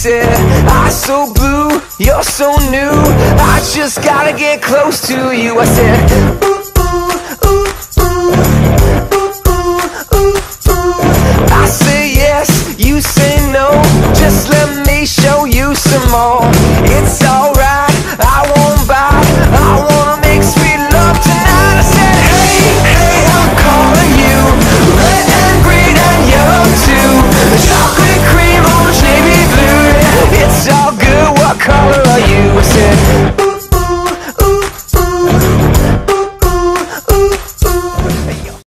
said, I so blue, you're so new. I just gotta get close to you. I said, ooh, ooh, ooh, ooh Ooh, ooh, ooh, ooh I say yes, you say no. Just let me show you some more. It's all What color are you?